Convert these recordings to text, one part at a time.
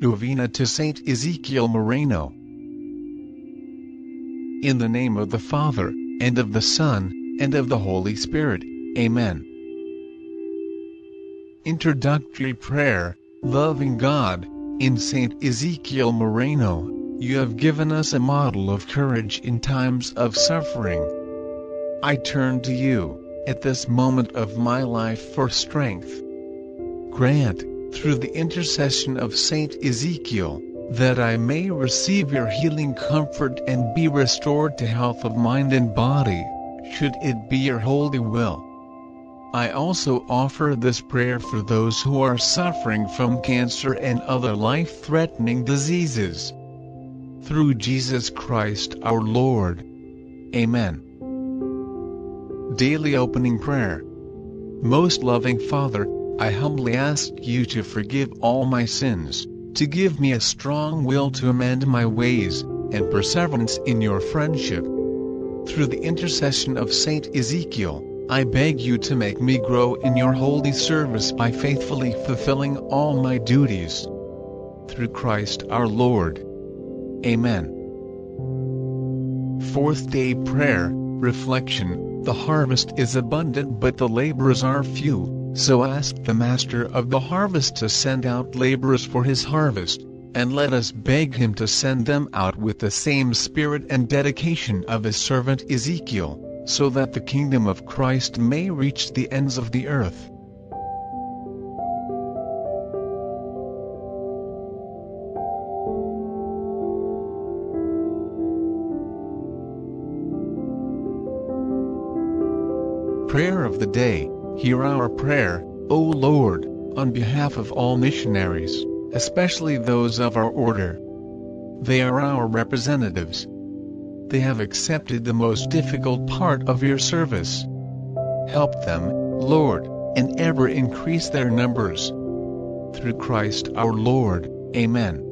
Novena to Saint Ezekiel Moreno. In the name of the Father, and of the Son, and of the Holy Spirit. Amen. Introductory Prayer Loving God, in Saint Ezekiel Moreno, you have given us a model of courage in times of suffering. I turn to you, at this moment of my life for strength. Grant, through the intercession of Saint Ezekiel, that I may receive your healing comfort and be restored to health of mind and body, should it be your holy will. I also offer this prayer for those who are suffering from cancer and other life-threatening diseases. Through Jesus Christ our Lord. Amen. Daily Opening Prayer Most loving Father, I humbly ask you to forgive all my sins, to give me a strong will to amend my ways, and perseverance in your friendship. Through the intercession of Saint Ezekiel, I beg you to make me grow in your holy service by faithfully fulfilling all my duties. Through Christ our Lord. Amen. Fourth Day Prayer, Reflection The harvest is abundant but the laborers are few, so ask the Master of the harvest to send out laborers for his harvest, and let us beg him to send them out with the same spirit and dedication of his servant Ezekiel so that the kingdom of Christ may reach the ends of the earth. Prayer of the Day Hear our prayer, O Lord, on behalf of all missionaries, especially those of our order. They are our representatives, they have accepted the most difficult part of your service. Help them, Lord, and ever increase their numbers. Through Christ our Lord. Amen.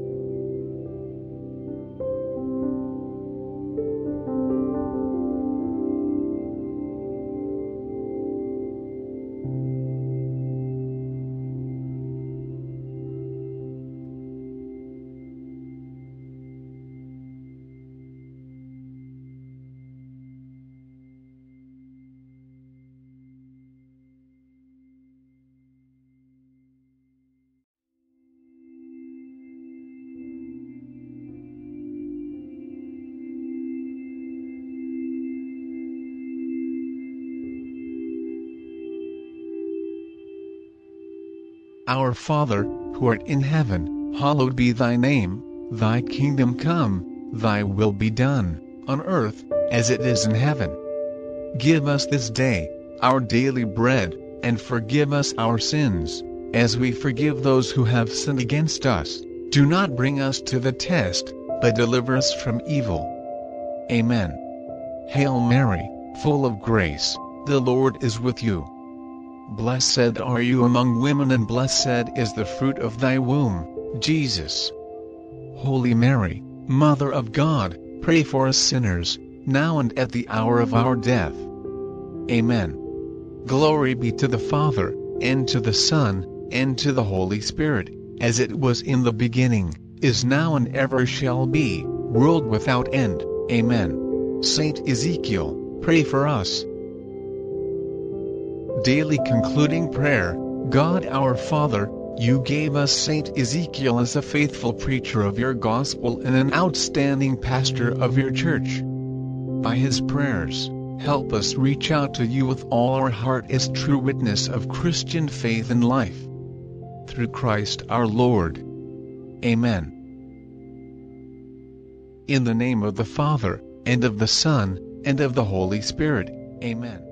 Our Father, who art in heaven, hallowed be thy name, thy kingdom come, thy will be done, on earth, as it is in heaven. Give us this day, our daily bread, and forgive us our sins, as we forgive those who have sinned against us. Do not bring us to the test, but deliver us from evil. Amen. Hail Mary, full of grace, the Lord is with you. Blessed are you among women and blessed is the fruit of thy womb, Jesus. Holy Mary, Mother of God, pray for us sinners, now and at the hour of our death. Amen. Glory be to the Father, and to the Son, and to the Holy Spirit, as it was in the beginning, is now and ever shall be, world without end. Amen. Saint Ezekiel, pray for us. Daily Concluding Prayer God our Father, you gave us Saint Ezekiel as a faithful preacher of your gospel and an outstanding pastor of your church. By his prayers, help us reach out to you with all our heart as true witness of Christian faith and life. Through Christ our Lord. Amen. In the name of the Father, and of the Son, and of the Holy Spirit. Amen.